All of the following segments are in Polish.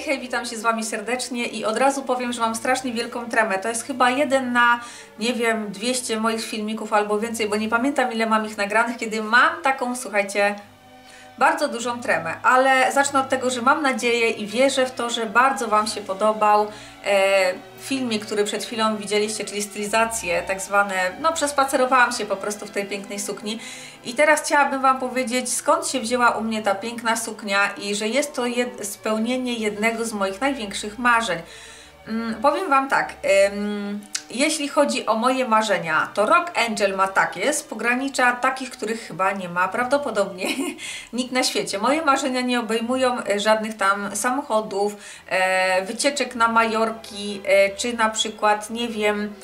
hej, witam się z Wami serdecznie i od razu powiem, że mam strasznie wielką tremę. To jest chyba jeden na, nie wiem, 200 moich filmików albo więcej, bo nie pamiętam ile mam ich nagranych, kiedy mam taką, słuchajcie, bardzo dużą tremę, ale zacznę od tego, że mam nadzieję i wierzę w to, że bardzo Wam się podobał e, filmik, który przed chwilą widzieliście, czyli stylizację tak zwane, no przespacerowałam się po prostu w tej pięknej sukni i teraz chciałabym Wam powiedzieć, skąd się wzięła u mnie ta piękna suknia i że jest to jed spełnienie jednego z moich największych marzeń. Mm, powiem Wam tak, ym, jeśli chodzi o moje marzenia, to Rock Angel ma takie z pogranicza takich, których chyba nie ma prawdopodobnie nikt na świecie. Moje marzenia nie obejmują e, żadnych tam samochodów, e, wycieczek na Majorki, e, czy na przykład, nie wiem,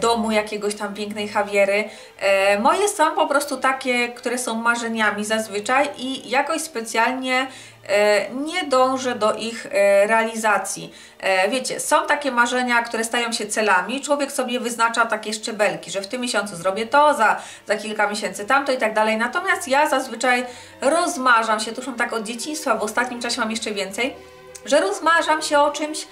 domu jakiegoś tam pięknej Javiery. E, moje są po prostu takie, które są marzeniami zazwyczaj i jakoś specjalnie E, nie dążę do ich e, realizacji. E, wiecie, są takie marzenia, które stają się celami. Człowiek sobie wyznacza takie szczebelki, że w tym miesiącu zrobię to, za, za kilka miesięcy tamto i tak dalej. Natomiast ja zazwyczaj rozmarzam się, to już mam tak od dzieciństwa, w ostatnim czasie mam jeszcze więcej, że rozmarzam się o czymś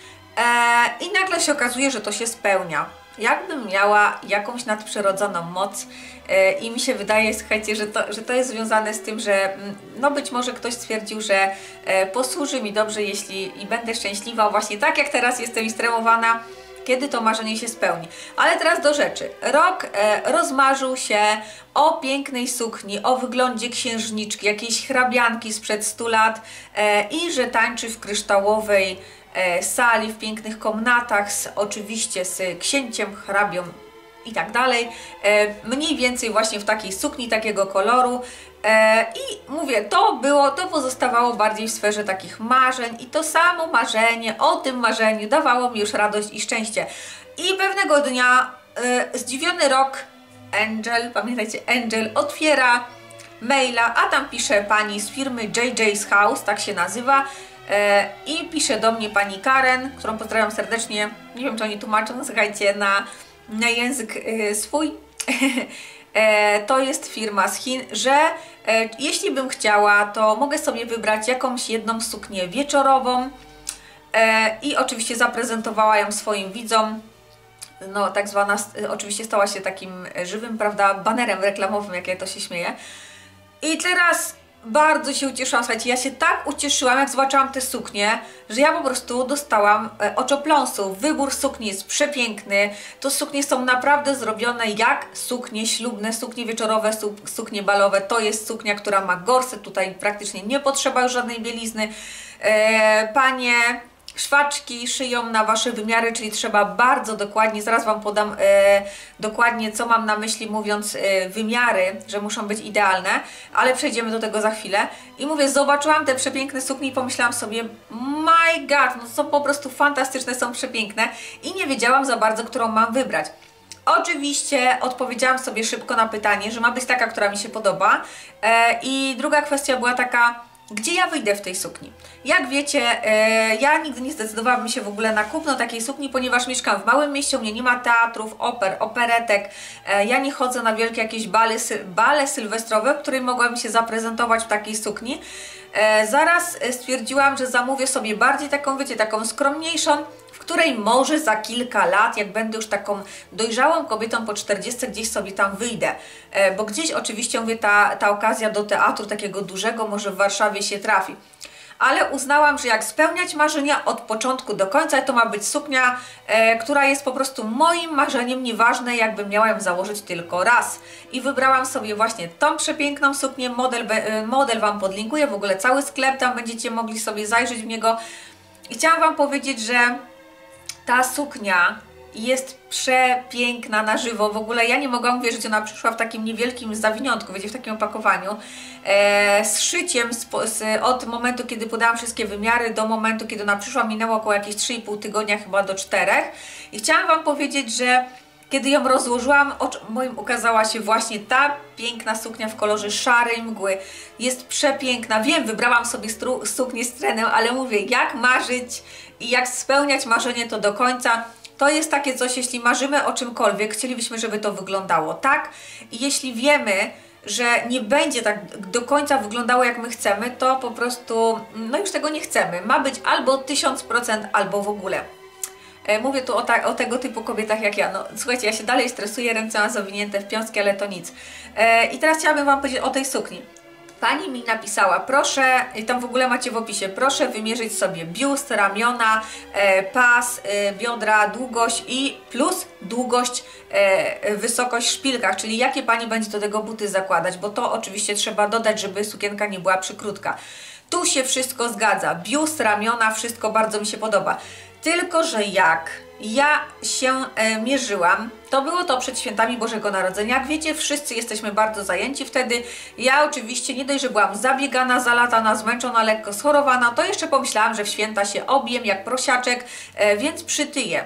i nagle się okazuje, że to się spełnia jakbym miała jakąś nadprzyrodzoną moc e, i mi się wydaje, słuchajcie, że to, że to jest związane z tym, że mm, no być może ktoś stwierdził, że e, posłuży mi dobrze, jeśli i będę szczęśliwa właśnie tak jak teraz jestem i stremowana, kiedy to marzenie się spełni. Ale teraz do rzeczy. Rok e, rozmarzył się o pięknej sukni, o wyglądzie księżniczki, jakiejś hrabianki sprzed 100 lat e, i że tańczy w kryształowej sali, w pięknych komnatach, z, oczywiście z księciem, hrabią i tak dalej. E, mniej więcej właśnie w takiej sukni, takiego koloru. E, I mówię, to było, to pozostawało bardziej w sferze takich marzeń i to samo marzenie, o tym marzeniu dawało mi już radość i szczęście. I pewnego dnia zdziwiony rok Angel, pamiętajcie, Angel otwiera maila, a tam pisze pani z firmy JJ's House, tak się nazywa, E, I pisze do mnie pani Karen, którą pozdrawiam serdecznie. Nie wiem, czy oni tłumaczą, słuchajcie, na, na język e, swój. E, to jest firma z Chin, że jeśli bym chciała, to mogę sobie wybrać jakąś jedną suknię wieczorową i oczywiście zaprezentowała ją swoim widzom. No, tak zwana, oczywiście stała się takim żywym, prawda, banerem reklamowym, jak ja to się śmieję. I teraz bardzo się ucieszyłam, słuchajcie, ja się tak ucieszyłam, jak zobaczyłam te suknie, że ja po prostu dostałam e, oczopląsu. Wybór sukni jest przepiękny, to suknie są naprawdę zrobione jak suknie ślubne, suknie wieczorowe, suknie balowe. To jest suknia, która ma gorset, tutaj praktycznie nie potrzeba już żadnej bielizny. E, panie szwaczki szyją na Wasze wymiary, czyli trzeba bardzo dokładnie, zaraz Wam podam e, dokładnie co mam na myśli mówiąc e, wymiary, że muszą być idealne, ale przejdziemy do tego za chwilę. I mówię, zobaczyłam te przepiękne suknie i pomyślałam sobie, my god, no są po prostu fantastyczne, są przepiękne i nie wiedziałam za bardzo, którą mam wybrać. Oczywiście odpowiedziałam sobie szybko na pytanie, że ma być taka, która mi się podoba e, i druga kwestia była taka, gdzie ja wyjdę w tej sukni. Jak wiecie, e, ja nigdy nie zdecydowałabym się w ogóle na kupno takiej sukni, ponieważ mieszkam w małym mieście, u mnie nie ma teatrów, oper, operetek, e, ja nie chodzę na wielkie jakieś bale, bale sylwestrowe, w której mogłabym się zaprezentować w takiej sukni. E, zaraz stwierdziłam, że zamówię sobie bardziej taką, wiecie, taką skromniejszą, której może za kilka lat, jak będę już taką dojrzałą kobietą po 40, gdzieś sobie tam wyjdę. E, bo gdzieś oczywiście, mówię, ta, ta okazja do teatru takiego dużego może w Warszawie się trafi ale uznałam, że jak spełniać marzenia od początku do końca, to ma być suknia, e, która jest po prostu moim marzeniem, nieważne jakbym miała ją założyć tylko raz. I wybrałam sobie właśnie tą przepiękną suknię, model, e, model Wam podlinkuję, w ogóle cały sklep, tam będziecie mogli sobie zajrzeć w niego. I chciałam Wam powiedzieć, że ta suknia jest przepiękna na żywo. W ogóle ja nie mogłam uwierzyć, że ona przyszła w takim niewielkim zawiniątku, wiecie, w takim opakowaniu. E, z szyciem z, z, od momentu, kiedy podałam wszystkie wymiary do momentu, kiedy ona przyszła, minęło około jakieś 3,5 tygodnia, chyba do 4. I chciałam Wam powiedzieć, że kiedy ją rozłożyłam, oczom moim ukazała się właśnie ta piękna suknia w kolorze szarej mgły. Jest przepiękna. Wiem, wybrałam sobie suknię z trenem, ale mówię, jak marzyć i jak spełniać marzenie to do końca. To jest takie coś, jeśli marzymy o czymkolwiek, chcielibyśmy, żeby to wyglądało tak. I jeśli wiemy, że nie będzie tak do końca wyglądało jak my chcemy, to po prostu no już tego nie chcemy. Ma być albo 1000%, albo w ogóle. E, mówię tu o, ta, o, tego typu kobietach jak ja. No, słuchajcie, ja się dalej stresuję, ręce mam zawinięte w piąstki, ale to nic. E, I teraz chciałabym Wam powiedzieć o tej sukni. Pani mi napisała, proszę, i tam w ogóle macie w opisie, proszę wymierzyć sobie biust, ramiona, e, pas, e, biodra, długość i plus długość, e, wysokość w szpilkach, czyli jakie Pani będzie do tego buty zakładać, bo to oczywiście trzeba dodać, żeby sukienka nie była przykrótka. Tu się wszystko zgadza, biust, ramiona, wszystko bardzo mi się podoba. Tylko, że jak ja się e, mierzyłam, to było to przed świętami Bożego Narodzenia. Jak wiecie, wszyscy jesteśmy bardzo zajęci wtedy. Ja oczywiście nie dość, że byłam zabiegana, zalatana, zmęczona, lekko schorowana, to jeszcze pomyślałam, że w święta się objem jak prosiaczek, e, więc przytyję.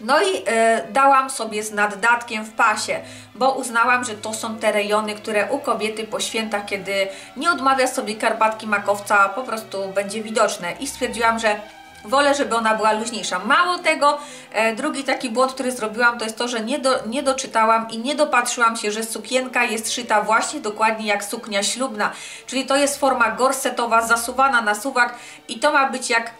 No i e, dałam sobie z naddatkiem w pasie, bo uznałam, że to są te rejony, które u kobiety po świętach, kiedy nie odmawia sobie karpatki makowca, po prostu będzie widoczne. I stwierdziłam, że Wolę, żeby ona była luźniejsza. Mało tego, e, drugi taki błąd, który zrobiłam, to jest to, że nie, do, nie doczytałam i nie dopatrzyłam się, że sukienka jest szyta właśnie dokładnie jak suknia ślubna. Czyli to jest forma gorsetowa, zasuwana na suwak i to ma być jak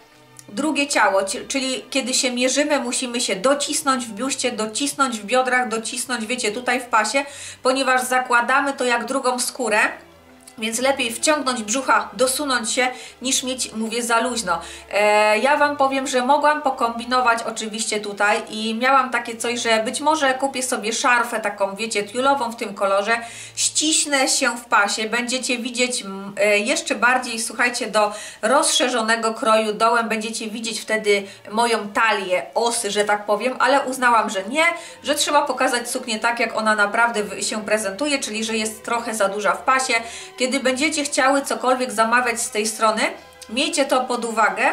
drugie ciało, czyli kiedy się mierzymy, musimy się docisnąć w biuście, docisnąć w biodrach, docisnąć, wiecie, tutaj w pasie, ponieważ zakładamy to jak drugą skórę, więc lepiej wciągnąć brzucha, dosunąć się, niż mieć, mówię, za luźno. E, ja Wam powiem, że mogłam pokombinować oczywiście tutaj i miałam takie coś, że być może kupię sobie szarfę taką, wiecie, tiulową w tym kolorze, ściśnę się w pasie, będziecie widzieć e, jeszcze bardziej, słuchajcie, do rozszerzonego kroju dołem, będziecie widzieć wtedy moją talię, osy, że tak powiem, ale uznałam, że nie, że trzeba pokazać suknię tak, jak ona naprawdę się prezentuje, czyli że jest trochę za duża w pasie, kiedy będziecie chciały cokolwiek zamawiać z tej strony, miejcie to pod uwagę,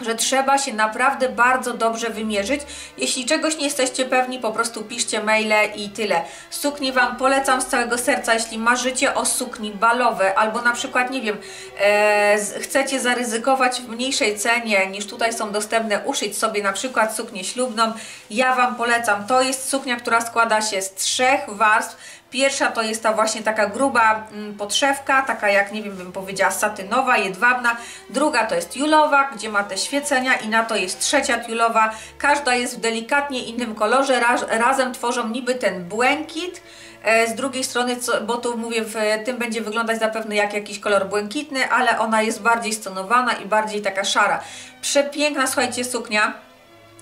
że trzeba się naprawdę bardzo dobrze wymierzyć. Jeśli czegoś nie jesteście pewni, po prostu piszcie maile i tyle. Sukni Wam polecam z całego serca, jeśli marzycie o sukni balowe albo na przykład, nie wiem, e, chcecie zaryzykować w mniejszej cenie niż tutaj są dostępne, uszyć sobie na przykład suknię ślubną, ja Wam polecam. To jest suknia, która składa się z trzech warstw, Pierwsza to jest ta właśnie taka gruba mm, podszewka, taka jak nie wiem, bym powiedziała satynowa, jedwabna. Druga to jest julowa, gdzie ma te świecenia i na to jest trzecia julowa. Każda jest w delikatnie innym kolorze, raz, razem tworzą niby ten błękit. E, z drugiej strony, bo tu mówię, w tym będzie wyglądać zapewne jak jakiś kolor błękitny, ale ona jest bardziej stonowana i bardziej taka szara. Przepiękna, słuchajcie, suknia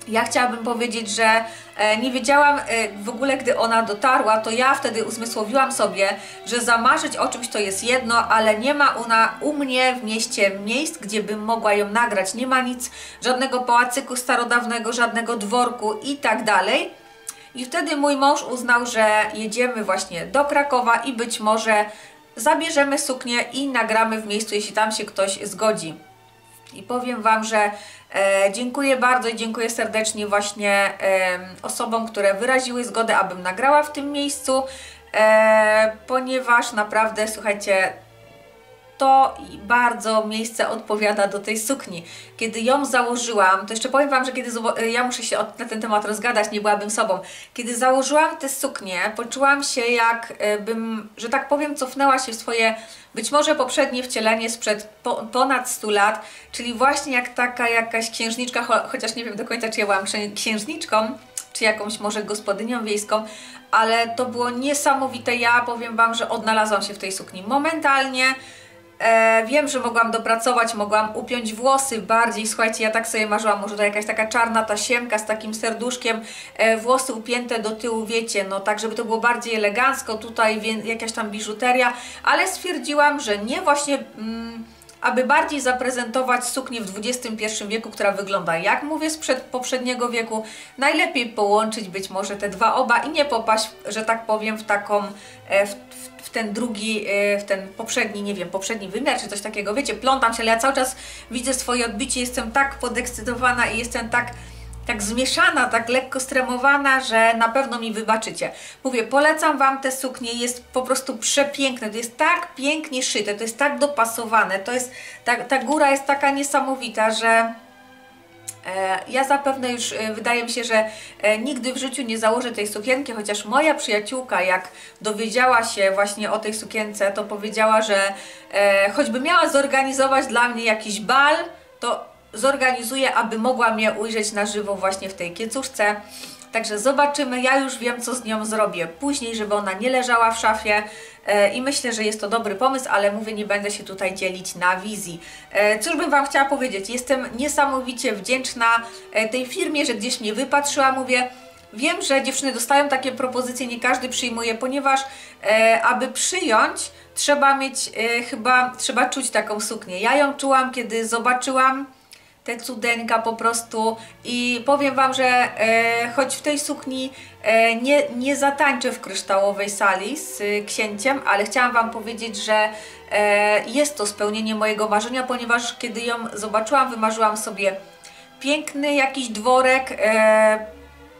ja chciałabym powiedzieć, że e, nie wiedziałam e, w ogóle, gdy ona dotarła, to ja wtedy uzmysłowiłam sobie, że zamarzyć o czymś to jest jedno, ale nie ma ona u mnie w mieście miejsc, gdzie bym mogła ją nagrać. Nie ma nic, żadnego pałacyku starodawnego, żadnego dworku i tak dalej. I wtedy mój mąż uznał, że jedziemy właśnie do Krakowa i być może zabierzemy suknię i nagramy w miejscu, jeśli tam się ktoś zgodzi. I powiem Wam, że E, dziękuję bardzo i dziękuję serdecznie właśnie e, osobom, które wyraziły zgodę, abym nagrała w tym miejscu, e, ponieważ naprawdę, słuchajcie, to bardzo miejsce odpowiada do tej sukni. Kiedy ją założyłam, to jeszcze powiem Wam, że kiedy ja muszę się na ten temat rozgadać, nie byłabym sobą. Kiedy założyłam tę suknię, poczułam się jakbym, że tak powiem, cofnęła się w swoje być może poprzednie wcielenie sprzed po, ponad 100 lat, czyli właśnie jak taka jakaś księżniczka, cho chociaż nie wiem do końca, czy ja byłam księżniczką, czy jakąś może gospodynią wiejską, ale to było niesamowite. Ja powiem Wam, że odnalazłam się w tej sukni momentalnie. E, wiem, że mogłam dopracować, mogłam upiąć włosy bardziej. Słuchajcie, ja tak sobie marzyłam, może to jakaś taka czarna tasiemka z takim serduszkiem, e, włosy upięte do tyłu, wiecie, no tak, żeby to było bardziej elegancko, tutaj jakaś tam biżuteria, ale stwierdziłam, że nie właśnie... Mm, aby bardziej zaprezentować suknię w XXI wieku, która wygląda jak mówię sprzed poprzedniego wieku, najlepiej połączyć być może te dwa oba i nie popaść, że tak powiem, w taką, e, w, w ten drugi, e, w ten poprzedni, nie wiem, poprzedni wymiar czy coś takiego, wiecie, plątam się, ale ja cały czas widzę swoje odbicie, jestem tak podekscytowana i jestem tak tak zmieszana, tak lekko stremowana, że na pewno mi wybaczycie. Mówię, polecam Wam te suknie, jest po prostu przepiękne, to jest tak pięknie szyte, to jest tak dopasowane, to jest, ta, ta góra jest taka niesamowita, że ja zapewne już e, wydaje mi się, że e, nigdy w życiu nie założę tej sukienki, chociaż moja przyjaciółka, jak dowiedziała się właśnie o tej sukience, to powiedziała, że choćby miała zorganizować dla mnie jakiś bal, to zorganizuje, aby mogła mnie ujrzeć na żywo właśnie w tej kiecuszce. Także zobaczymy, ja już wiem co z nią zrobię później, żeby ona nie leżała w szafie e, i myślę, że jest to dobry pomysł, ale mówię, nie będę się tutaj dzielić na wizji. E, cóż bym Wam chciała powiedzieć, jestem niesamowicie wdzięczna e, tej firmie, że gdzieś mnie wypatrzyła, mówię, Wiem, że dziewczyny dostają takie propozycje, nie każdy przyjmuje, ponieważ aby przyjąć, trzeba mieć chyba, trzeba czuć taką suknię. Ja ją czułam, kiedy zobaczyłam te cudeńka po prostu. I powiem Wam, że e, choć w tej sukni e, nie, nie zatańczę w kryształowej sali z e, księciem, ale chciałam Wam powiedzieć, że e, jest to spełnienie mojego marzenia, ponieważ kiedy ją zobaczyłam, wymarzyłam sobie piękny jakiś dworek, e,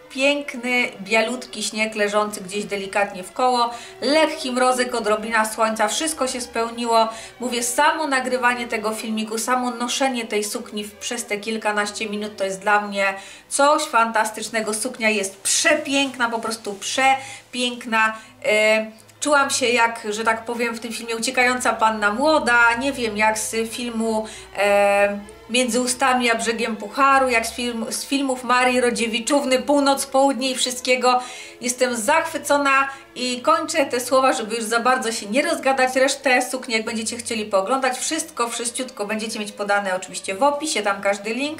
piękny, bialutki śnieg leżący gdzieś delikatnie w koło, lekki mrozek, odrobina słońca, wszystko się spełniło. Mówię, samo nagrywanie tego filmiku, samo noszenie tej sukni przez te kilkanaście minut to jest dla mnie coś fantastycznego. Suknia jest przepiękna, po prostu przepiękna. Yy, czułam się jak, że tak powiem, w tym filmie uciekająca panna młoda, nie wiem, jak z filmu e, Między ustami a brzegiem pucharu, jak z, film, z filmów Marii Rodziewiczówny, Północ, Południe i wszystkiego. Jestem zachwycona i kończę te słowa, żeby już za bardzo się nie rozgadać. Resztę sukni, jak będziecie chcieli pooglądać, wszystko, wszyściutko będziecie mieć podane oczywiście w opisie, tam każdy link.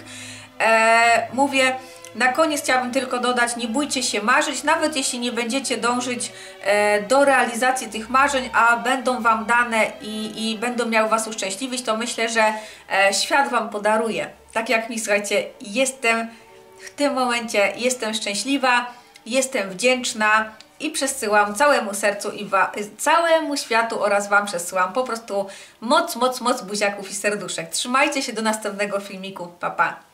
E, mówię, na koniec chciałabym tylko dodać, nie bójcie się marzyć, nawet jeśli nie będziecie dążyć e, do realizacji tych marzeń, a będą Wam dane i, i będą miały Was uszczęśliwić, to myślę, że e, świat Wam podaruje. Tak jak mi, słuchajcie, jestem w tym momencie, jestem szczęśliwa, jestem wdzięczna i przesyłam całemu sercu i całemu światu oraz Wam przesyłam po prostu moc, moc, moc buziaków i serduszek. Trzymajcie się do następnego filmiku. Pa, pa!